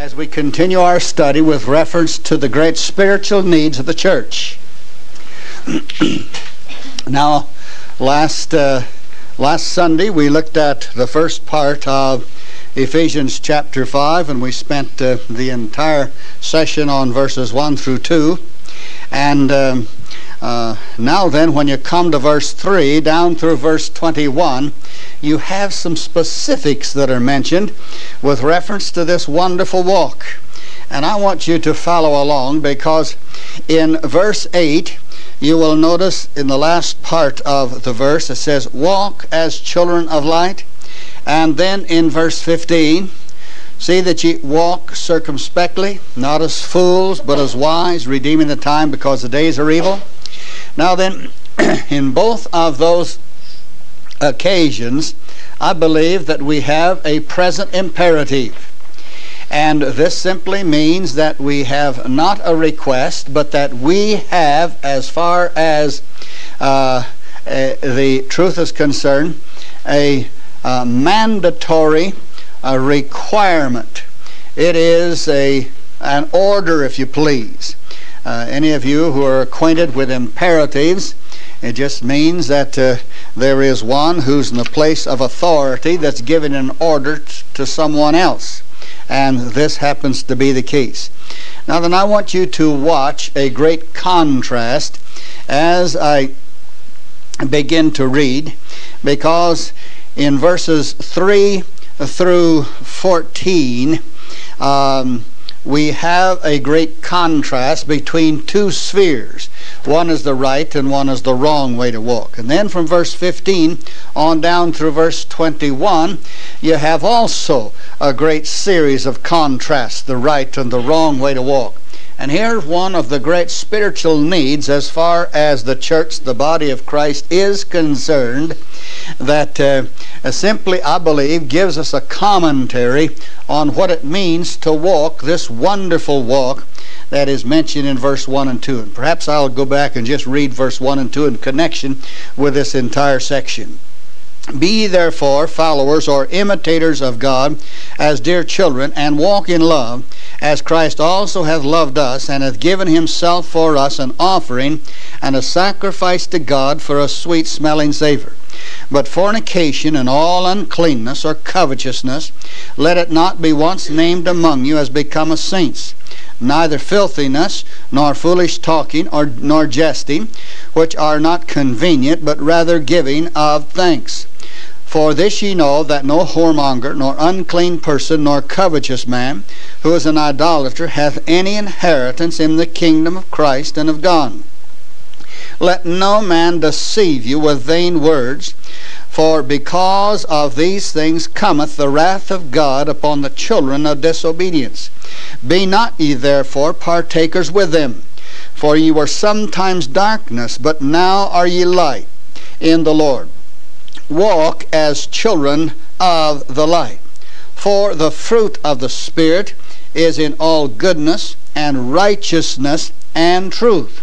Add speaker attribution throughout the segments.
Speaker 1: as we continue our study with reference to the great spiritual needs of the church. now, last uh, last Sunday we looked at the first part of Ephesians chapter 5, and we spent uh, the entire session on verses 1 through 2. And um, uh, now, then, when you come to verse 3 down through verse 21, you have some specifics that are mentioned with reference to this wonderful walk. And I want you to follow along because in verse 8, you will notice in the last part of the verse it says, Walk as children of light. And then in verse 15, see that ye walk circumspectly, not as fools, but as wise, redeeming the time because the days are evil. Now then, in both of those occasions, I believe that we have a present imperative. And this simply means that we have not a request, but that we have, as far as uh, uh, the truth is concerned, a uh, mandatory requirement. It is a, an order, if you please. Uh, any of you who are acquainted with imperatives, it just means that uh, there is one who's in the place of authority that's giving an order to someone else. And this happens to be the case. Now, then, I want you to watch a great contrast as I begin to read, because in verses 3 through 14, um, we have a great contrast between two spheres. One is the right and one is the wrong way to walk. And then from verse 15 on down through verse 21, you have also a great series of contrasts, the right and the wrong way to walk. And here's one of the great spiritual needs as far as the church, the body of Christ, is concerned, that uh, simply, I believe, gives us a commentary on what it means to walk this wonderful walk that is mentioned in verse 1 and 2. And perhaps I'll go back and just read verse 1 and 2 in connection with this entire section. Be therefore followers or imitators of God as dear children, and walk in love, as Christ also hath loved us, and hath given himself for us an offering and a sacrifice to God for a sweet smelling savour. But fornication and all uncleanness or covetousness, let it not be once named among you as becometh saints neither filthiness, nor foolish talking, or, nor jesting, which are not convenient, but rather giving of thanks. For this ye know that no whoremonger, nor unclean person, nor covetous man, who is an idolater, hath any inheritance in the kingdom of Christ and of God. Let no man deceive you with vain words, for because of these things cometh the wrath of God upon the children of disobedience. Be not ye therefore partakers with them, for ye were sometimes darkness, but now are ye light in the Lord walk as children of the light. For the fruit of the Spirit is in all goodness and righteousness and truth,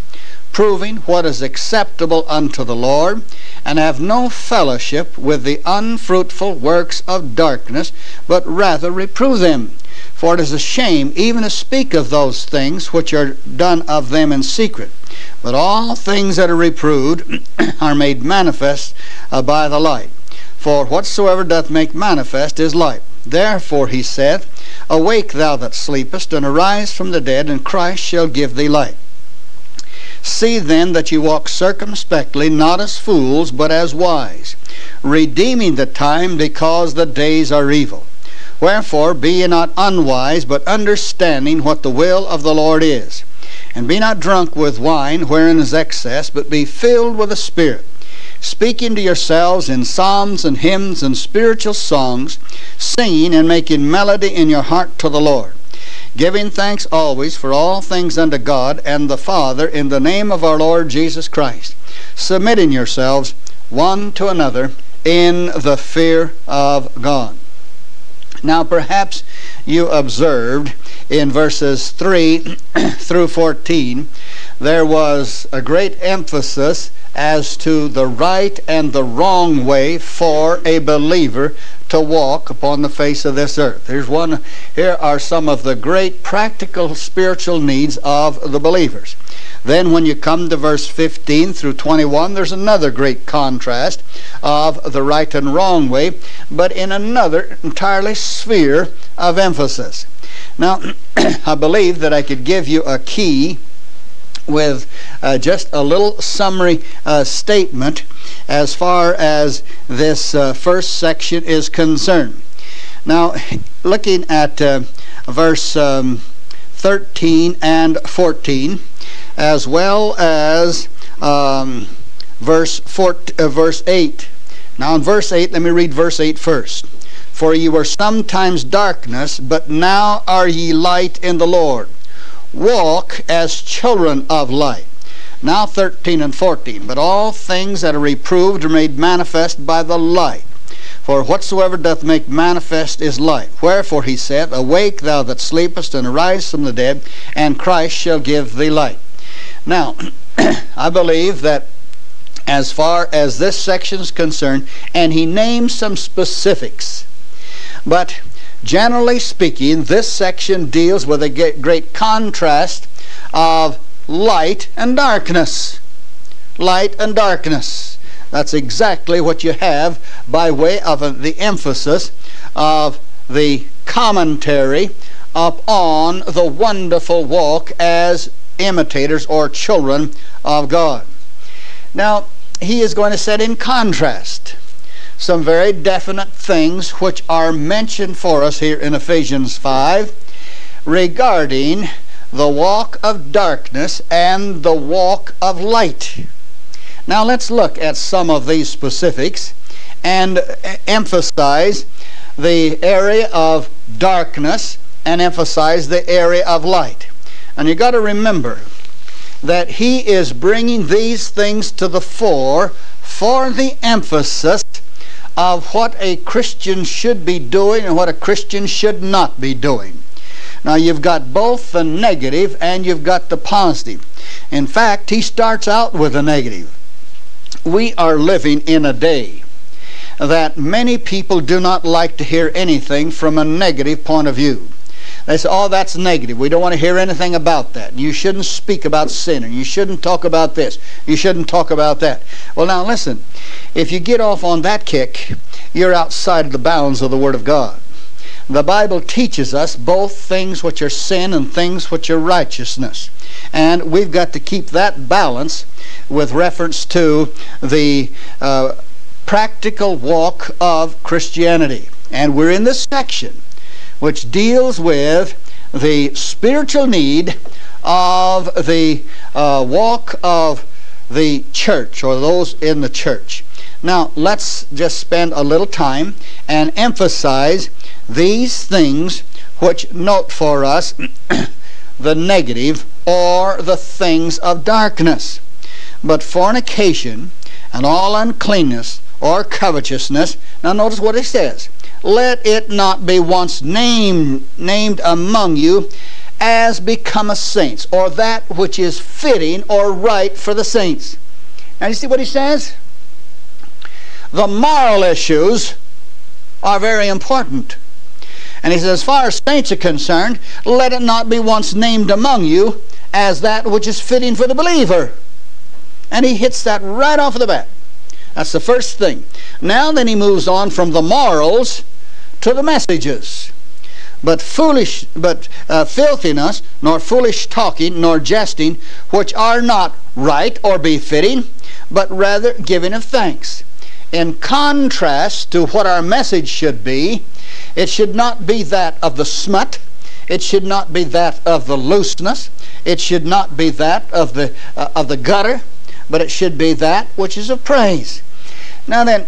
Speaker 1: proving what is acceptable unto the Lord, and have no fellowship with the unfruitful works of darkness, but rather reprove them. For it is a shame even to speak of those things which are done of them in secret. But all things that are reproved are made manifest uh, by the light. For whatsoever doth make manifest is light. Therefore he saith, Awake thou that sleepest, and arise from the dead, and Christ shall give thee light. See then that ye walk circumspectly, not as fools, but as wise, redeeming the time because the days are evil. Wherefore be ye not unwise, but understanding what the will of the Lord is. And be not drunk with wine, wherein is excess, but be filled with the Spirit, speaking to yourselves in psalms and hymns and spiritual songs, singing and making melody in your heart to the Lord, giving thanks always for all things unto God and the Father in the name of our Lord Jesus Christ, submitting yourselves one to another in the fear of God. Now, perhaps you observed in verses 3 through 14, there was a great emphasis as to the right and the wrong way for a believer to walk upon the face of this earth. Here's one here are some of the great practical spiritual needs of the believers. Then when you come to verse 15 through 21, there's another great contrast of the right and wrong way, but in another entirely sphere of emphasis. Now, I believe that I could give you a key with uh, just a little summary uh, statement as far as this uh, first section is concerned. Now, looking at uh, verse um, 13 and 14, as well as um, verse, four, uh, verse 8. Now, in verse 8, let me read verse 8 first. For ye were sometimes darkness, but now are ye light in the Lord walk as children of light. Now 13 and 14. But all things that are reproved are made manifest by the light. For whatsoever doth make manifest is light. Wherefore he said, Awake thou that sleepest, and arise from the dead, and Christ shall give thee light. Now, I believe that as far as this section is concerned, and he names some specifics. But Generally speaking, this section deals with a great contrast of light and darkness. Light and darkness. That's exactly what you have by way of uh, the emphasis of the commentary upon the wonderful walk as imitators or children of God. Now, he is going to set in contrast some very definite things which are mentioned for us here in Ephesians 5 regarding the walk of darkness and the walk of light. Now let's look at some of these specifics and emphasize the area of darkness and emphasize the area of light. And you got to remember that he is bringing these things to the fore for the emphasis of what a Christian should be doing and what a Christian should not be doing. Now you've got both the negative and you've got the positive. In fact, he starts out with the negative. We are living in a day that many people do not like to hear anything from a negative point of view. They say, oh, that's negative. We don't want to hear anything about that. You shouldn't speak about sin, and you shouldn't talk about this. You shouldn't talk about that. Well, now listen. If you get off on that kick, you're outside of the bounds of the Word of God. The Bible teaches us both things which are sin and things which are righteousness. And we've got to keep that balance with reference to the uh, practical walk of Christianity. And we're in this section which deals with the spiritual need of the uh, walk of the church or those in the church. Now, let's just spend a little time and emphasize these things which note for us the negative or the things of darkness. But fornication and all uncleanness or covetousness, now notice what it says let it not be once named, named among you as become a saints, or that which is fitting or right for the saints. Now you see what he says? The moral issues are very important. And he says, as far as saints are concerned, let it not be once named among you as that which is fitting for the believer. And he hits that right off the bat. That's the first thing. Now then he moves on from the morals to the messages. But foolish, but uh, filthiness, nor foolish talking, nor jesting, which are not right or befitting, but rather giving of thanks. In contrast to what our message should be, it should not be that of the smut, it should not be that of the looseness, it should not be that of the uh, of the gutter, but it should be that which is of praise. Now then,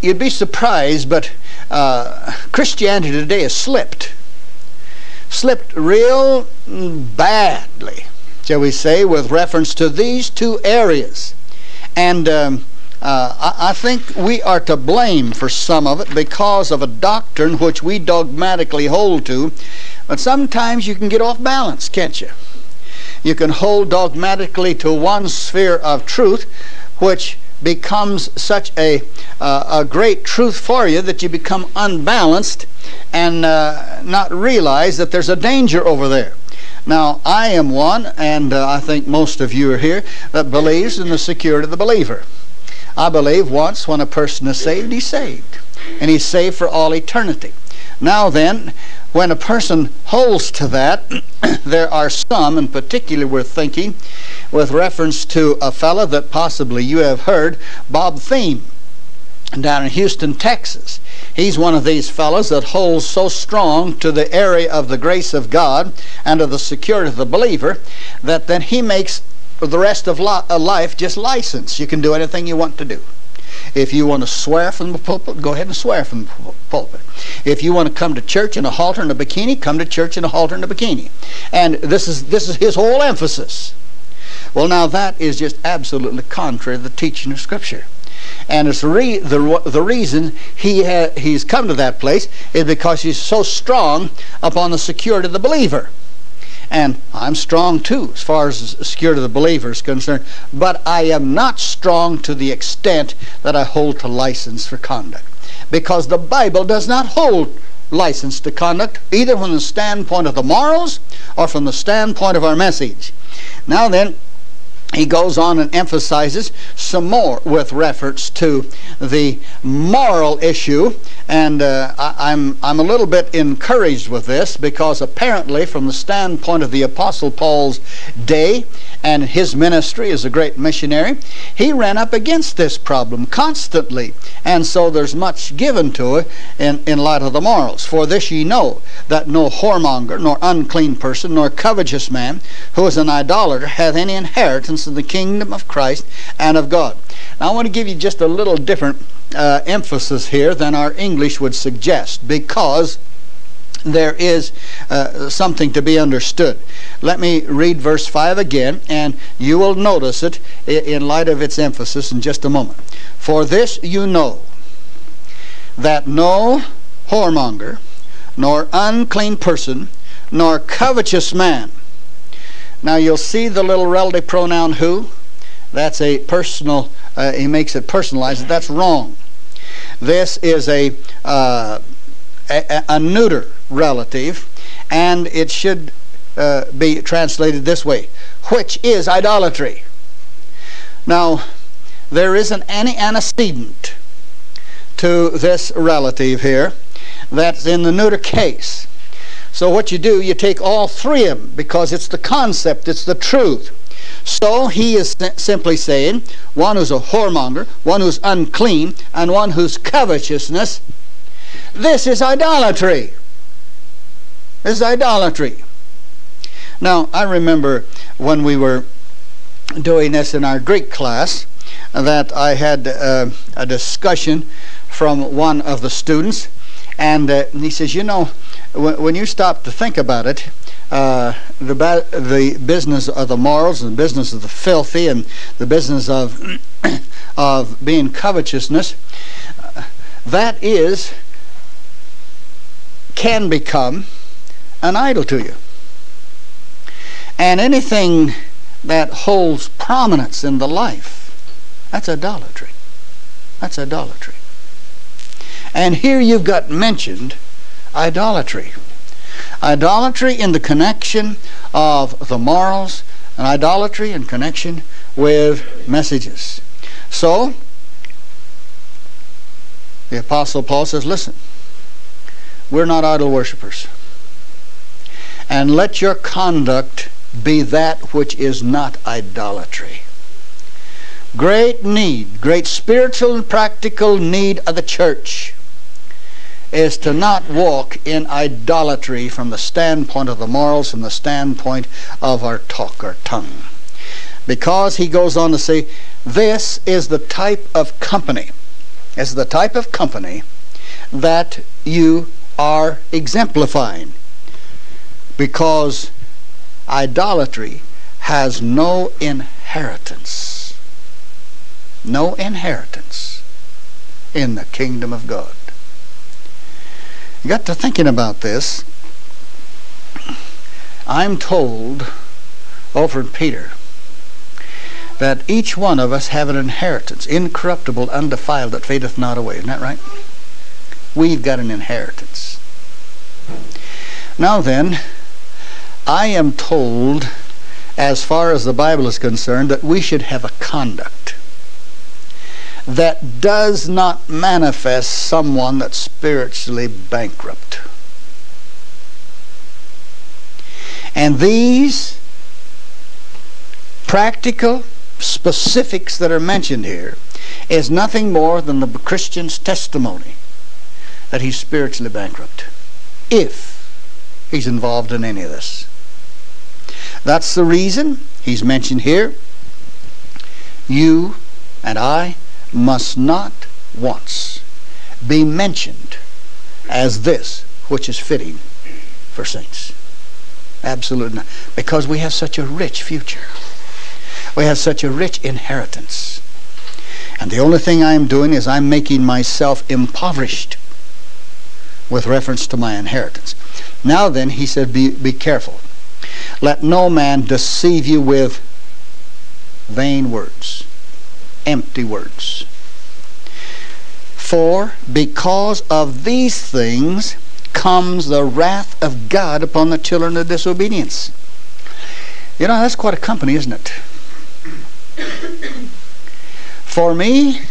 Speaker 1: you'd be surprised, but uh, Christianity today has slipped. Slipped real badly, shall we say, with reference to these two areas. And um, uh, I, I, think we are to blame for some of it because of a doctrine which we dogmatically hold to. But sometimes you can get off balance, can't you? You can hold dogmatically to one sphere of truth which becomes such a, uh, a great truth for you that you become unbalanced and uh, not realize that there's a danger over there. Now, I am one, and uh, I think most of you are here, that believes in the security of the believer. I believe once when a person is saved, he's saved. And he's saved for all eternity. Now then, when a person holds to that, there are some, in particular we're thinking, with reference to a fellow that possibly you have heard, Bob Thieme, down in Houston, Texas. He's one of these fellows that holds so strong to the area of the grace of God and of the security of the believer that then he makes the rest of uh, life just license. You can do anything you want to do. If you want to swear from the pulpit, go ahead and swear from the pulpit. If you want to come to church in a halter and a bikini, come to church in a halter and a bikini. And this is this is his whole emphasis. Well, now that is just absolutely contrary to the teaching of Scripture. And it's re- the, the reason he ha- he's come to that place is because he's so strong upon the security of the believer. And I'm strong too, as far as the security of the believer is concerned. But I am not strong to the extent that I hold to license for conduct. Because the Bible does not hold license to conduct, either from the standpoint of the morals or from the standpoint of our message. Now then, he goes on and emphasizes some more with reference to the moral issue. And uh, I, am I'm, I'm a little bit encouraged with this because apparently, from the standpoint of the Apostle Paul's day and his ministry as a great missionary, he ran up against this problem constantly. And so there's much given to it in, in light of the morals. For this ye know that no whoremonger, nor unclean person, nor covetous man, who is an idolater, hath any inheritance in the kingdom of Christ and of God. Now, I want to give you just a little different uh, emphasis here than our English would suggest because there is uh, something to be understood. Let me read verse 5 again, and you will notice it in light of its emphasis in just a moment. For this you know that no whoremonger, nor unclean person, nor covetous man, now you'll see the little relative pronoun who. That's a personal, uh, he makes it personalized. That's wrong. This is a, uh, a, a, neuter relative, and it should uh, be translated this way, which is idolatry. Now, there isn't any antecedent to this relative here that's in the neuter case. So what you do, you take all three of them because it's the concept, it's the truth. So he is simply saying one who's a whoremonger, one who's unclean, and one who's covetousness. This is idolatry. This is idolatry. Now, I remember when we were doing this in our Greek class that I had uh, a discussion from one of the students, and, uh, and he says, You know, when you stop to think about it, uh, the the business of the morals and the business of the filthy and the business of of being covetousness, uh, that is can become an idol to you. And anything that holds prominence in the life, that's idolatry. That's idolatry. And here you've got mentioned idolatry. Idolatry in the connection of the morals, and idolatry in connection with messages. So, the Apostle Paul says, listen, we're not idol worshippers. And let your conduct be that which is not idolatry. Great need, great spiritual and practical need of the church is to not walk in idolatry from the standpoint of the morals, from the standpoint of our talk, our tongue. Because he goes on to say, this is the type of company, is the type of company that you are exemplifying. Because idolatry has no inheritance. No inheritance in the kingdom of God got to thinking about this. I'm told over in Peter that each one of us have an inheritance, incorruptible, undefiled, that fadeth not away. Isn't that right? We've got an inheritance. Now then, I am told, as far as the Bible is concerned, that we should have a conduct that does not manifest someone that's spiritually bankrupt. And these practical specifics that are mentioned here is nothing more than the Christian's testimony that he's spiritually bankrupt if he's involved in any of this. That's the reason he's mentioned here. You and I must not once be mentioned as this which is fitting for saints. Absolutely not. Because we have such a rich future. We have such a rich inheritance. And the only thing I'm doing is I'm making myself impoverished with reference to my inheritance. Now then, he said, be, be careful. Let no man deceive you with vain words, empty words. For because of these things comes the wrath of God upon the children of disobedience. You know, that's quite a company, isn't it? For me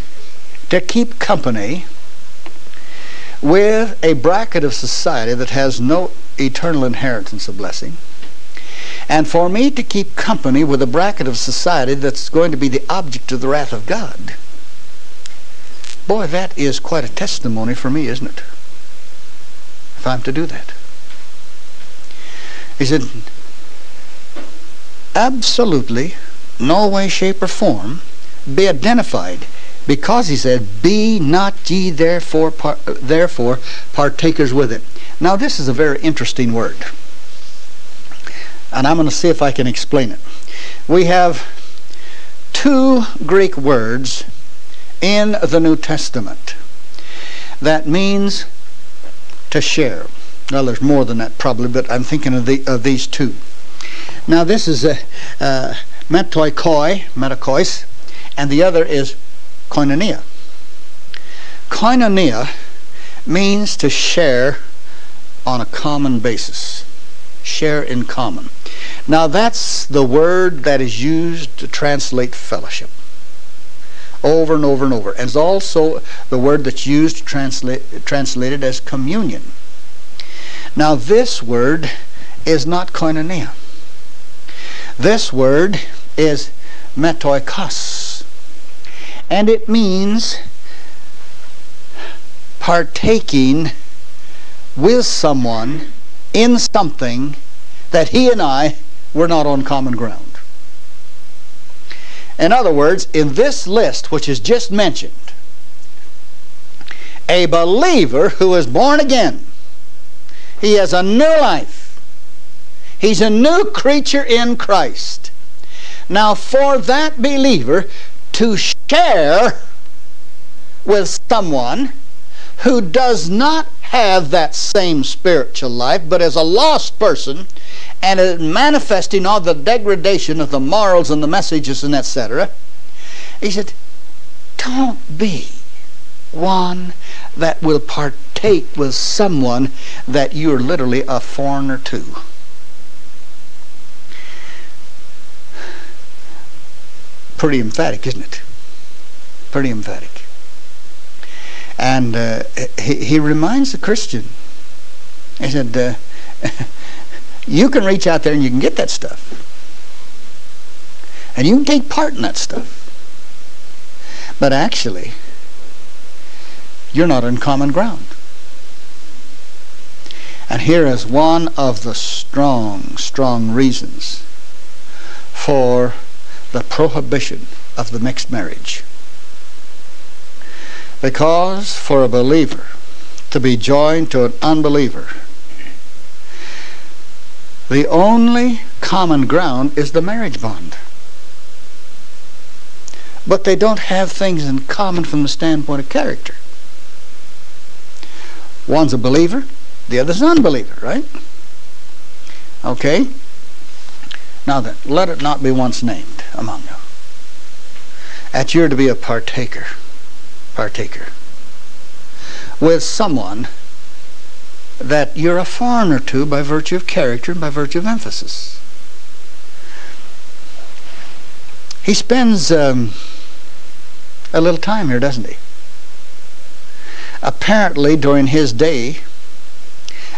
Speaker 1: to keep company with a bracket of society that has no eternal inheritance of blessing, and for me to keep company with a bracket of society that's going to be the object of the wrath of God, boy, that is quite a testimony for me, isn't it? If I'm to do that. He said, absolutely no way, shape, or form be identified because he said, Be not ye therefore, par- therefore partakers with it. Now, this is a very interesting word. And I'm going to see if I can explain it. We have two Greek words in the New Testament that means to share. Well, there's more than that probably, but I'm thinking of, the, of these two. Now, this is a, uh, metoikoi, and the other is koinonia. Koinonia means to share on a common basis. Share in common. Now that's the word that is used to translate fellowship. Over and over and over. And it's also the word that's used translate, translated as communion. Now this word is not koinonia. This word is metoikos. And it means partaking with someone in something that he and I were not on common ground. In other words, in this list which is just mentioned, a believer who is born again, he has a new life. He's a new creature in Christ. Now, for that believer to share with someone who does not have that same spiritual life, but is a lost person and manifesting all the degradation of the morals and the messages and etc., he said, don't be one that will partake with someone that you're literally a foreigner to. pretty emphatic, isn't it? Pretty emphatic. And uh, he, he reminds the Christian, he said, uh, you can reach out there and you can get that stuff. And you can take part in that stuff. But actually, you're not on common ground. And here is one of the strong, strong reasons for the prohibition of the mixed marriage. Because for a believer to be joined to an unbeliever, the only common ground is the marriage bond. But they don't have things in common from the standpoint of character. One's a believer, the other's an unbeliever, right? Okay? Now then, let it not be once named among you. that you're to be a partaker, partaker, with someone that you're a foreigner to by virtue of character and by virtue of emphasis. He spends um, a little time here, doesn't he? Apparently, during his day,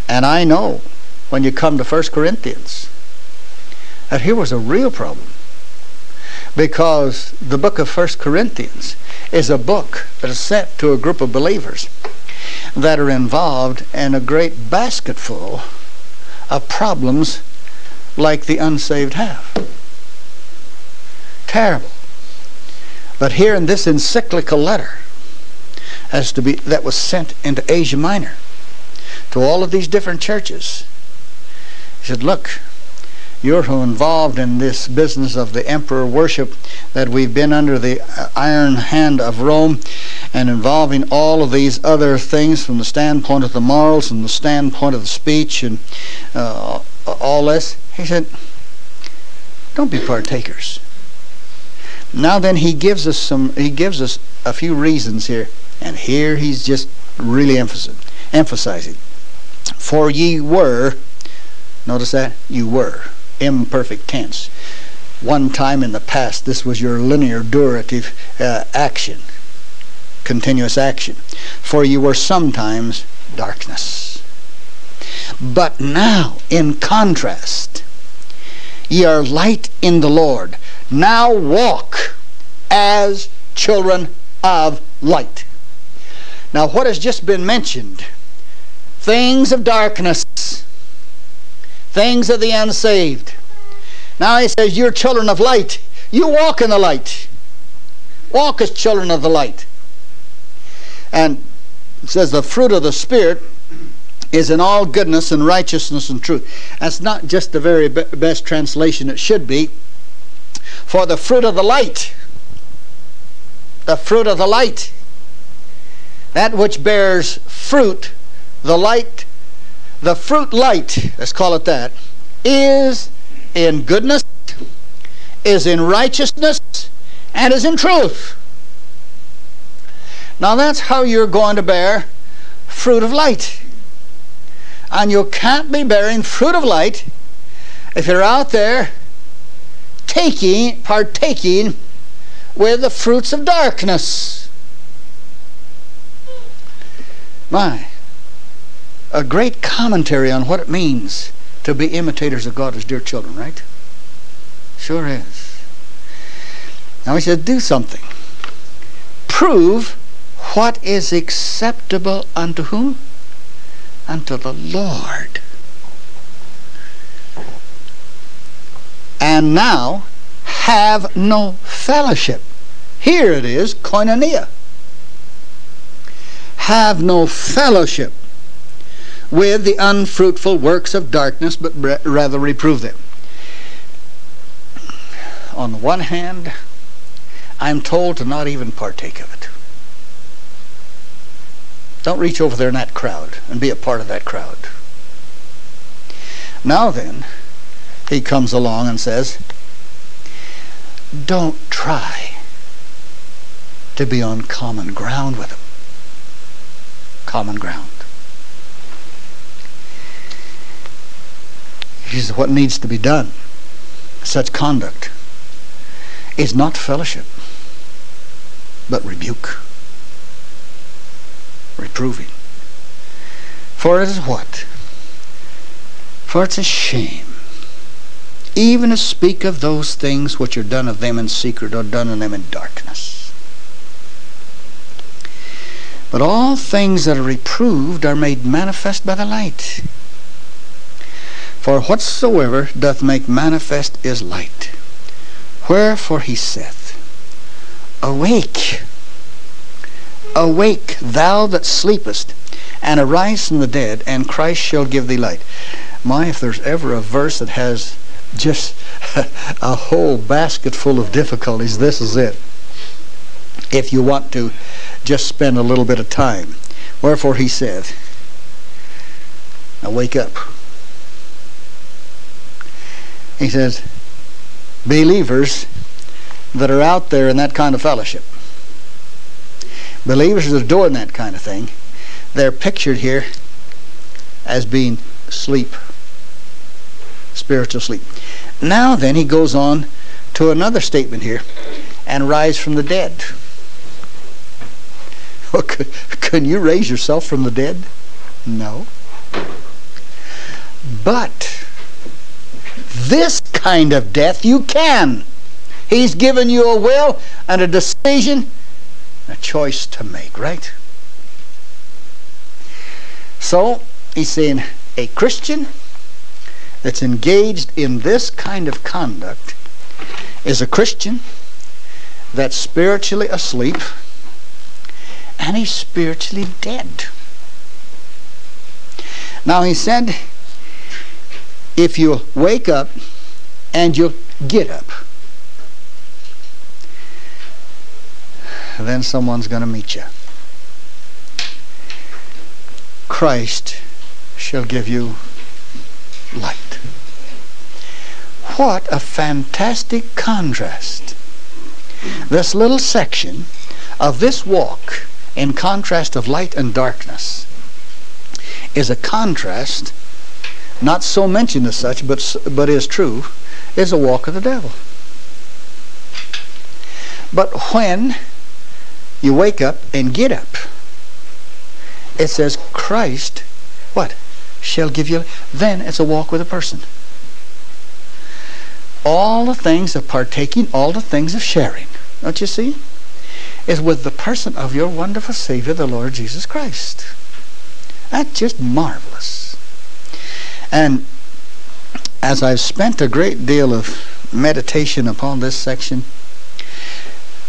Speaker 1: and I know when you come to 1 Corinthians, that here was a real problem. Because the book of 1 Corinthians is a book that is sent to a group of believers that are involved and a great basketful of problems like the unsaved have. Terrible. But here in this encyclical letter, as to be that was sent into Asia Minor to all of these different churches, he said, "Look, you're involved in this business of the emperor worship that we've been under the uh, iron hand of Rome and involving all of these other things from the standpoint of the morals and the standpoint of the speech and uh, all this. He said, don't be partakers. Now then he gives us some he gives us a few reasons here and here he's just really emphasizing emphasizing for ye were notice that you were imperfect tense. One time in the past, this was your linear durative uh, action, continuous action. For you were sometimes darkness. But now, in contrast, ye are light in the Lord. Now walk as children of light. Now, what has just been mentioned, things of darkness things of the unsaved. Now he says, You're children of light. You walk in the light. Walk as children of the light. And it says, The fruit of the Spirit is in all goodness and righteousness and truth. That's not just the very best translation it should be. For the fruit of the light, the fruit of the light, that which bears fruit, the light the fruit light, let's call it that, is in goodness, is in righteousness, and is in truth. Now that's how you're going to bear fruit of light. And you can't be bearing fruit of light if you're out there taking, partaking with the fruits of darkness. My a great commentary on what it means to be imitators of God as dear children, right? Sure is. Now he said, do something. Prove what is acceptable unto whom? Unto the Lord. And now have no fellowship. Here it is, koinonia. Have no fellowship with the unfruitful works of darkness, but rather reprove them. On the one hand, I'm told to not even partake of it. Don't reach over there in that crowd and be a part of that crowd. Now then, he comes along and says, don't try to be on common ground with them. Common ground. Is what needs to be done. Such conduct is not fellowship, but rebuke, reproving. For it is what? For it's a shame even to speak of those things which are done of them in secret or done of them in darkness. But all things that are reproved are made manifest by the light. For whatsoever doth make manifest is light. Wherefore he saith, Awake, awake, thou that sleepest, and arise from the dead, and Christ shall give thee light. My, if there's ever a verse that has just a whole basket full of difficulties, this is it. If you want to just spend a little bit of time. Wherefore he said, Now wake up. He says, believers, that are out there in that kind of fellowship. Believers that are doing that kind of thing, they're pictured here as being sleep, spiritual sleep. Now then, he goes on to another statement here, and rise from the dead. Well, can you raise yourself from the dead? No. But this kind of death you can. He's given you a will and a decision, a choice to make, right? So, he's saying a Christian that's engaged in this kind of conduct is a Christian that's spiritually asleep and he's spiritually dead. Now he said, if you wake up and you get up, then someone's going to meet you. Christ shall give you light. What a fantastic contrast. This little section of this walk in contrast of light and darkness is a contrast not so mentioned as such but but is true is a walk of the devil but when you wake up and get up it says Christ what shall give you then it's a walk with a person all the things of partaking all the things of sharing don't you see is with the person of your wonderful Savior, the Lord Jesus Christ. That's just marvelous. And as I've spent a great deal of meditation upon this section,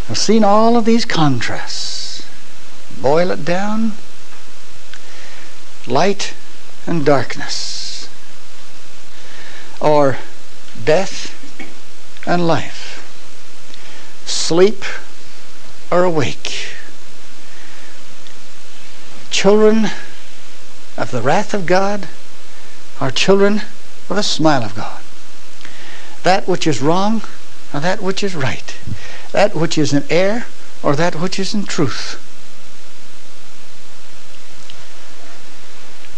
Speaker 1: I've seen all of these contrasts. Boil it down, light and darkness, or death and life, sleep are awake. Children of the wrath of God are children with a smile of God. That which is wrong or that which is right. That which is in error or that which is in truth.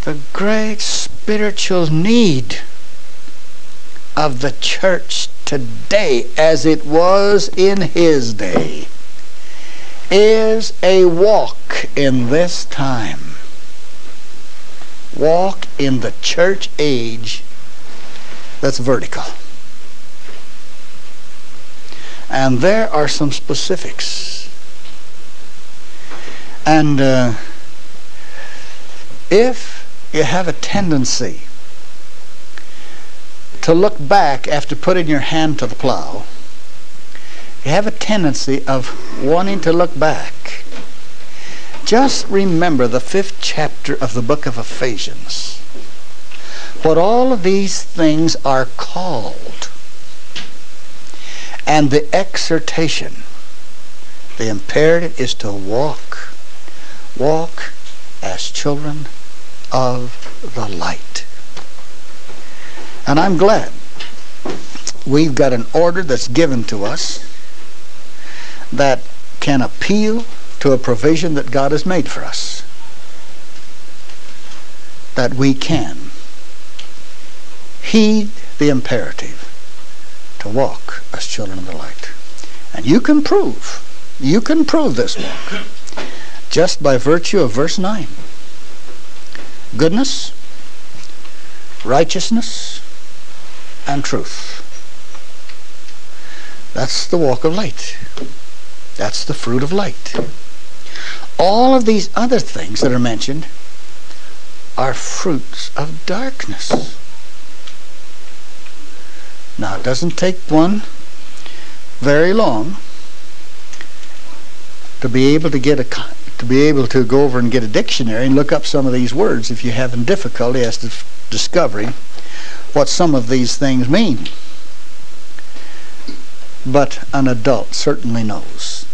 Speaker 1: The great spiritual need of the church today as it was in his day is a walk in this time. Walk in the church age that's vertical. And there are some specifics. And uh, if you have a tendency to look back after putting your hand to the plow, you have a tendency of wanting to look back. Just remember the fifth chapter of the book of Ephesians. What all of these things are called. And the exhortation, the imperative is to walk. Walk as children of the light. And I'm glad we've got an order that's given to us that can appeal to a provision that God has made for us. That we can heed the imperative to walk as children of the light. And you can prove, you can prove this walk just by virtue of verse 9. Goodness, righteousness, and truth. That's the walk of light. That's the fruit of light. All of these other things that are mentioned are fruits of darkness. Now, it doesn't take one very long to be able to get a to be able to go over and get a dictionary and look up some of these words if you're having difficulty as to discovering what some of these things mean. But an adult certainly knows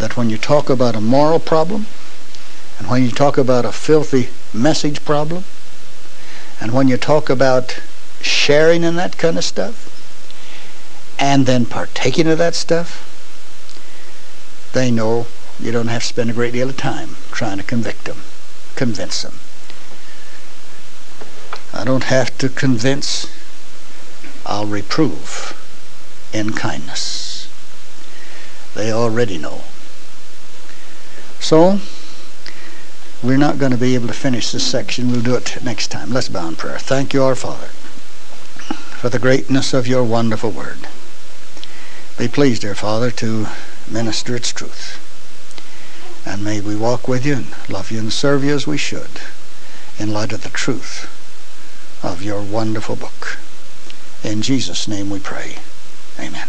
Speaker 1: that when you talk about a moral problem, and when you talk about a filthy message problem, and when you talk about sharing and that kind of stuff, and then partaking of that stuff, they know you don't have to spend a great deal of time trying to convict them, convince them. I don't have to convince, I'll reprove in kindness. They already know. So, we're not going to be able to finish this section. We'll do it next time. Let's bow in prayer. Thank you, our Father, for the greatness of your wonderful word. Be pleased, dear Father, to minister its truth. And may we walk with you and love you and serve you as we should in light of the truth of your wonderful book. In Jesus' name we pray. Amen.